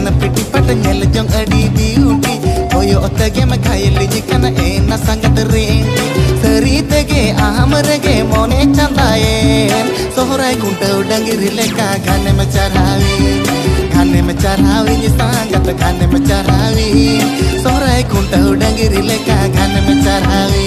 kana piti pata nyel jong adi beauty koyo otage me khayli jikan ena sangat rendi Sari tege ahamrege mone chandayen sohrai kuntau dangiri leka gane ma charawi gane ma charawi ni sangat gane ma charawi sohrai kuntau dangiri leka gane ma charawi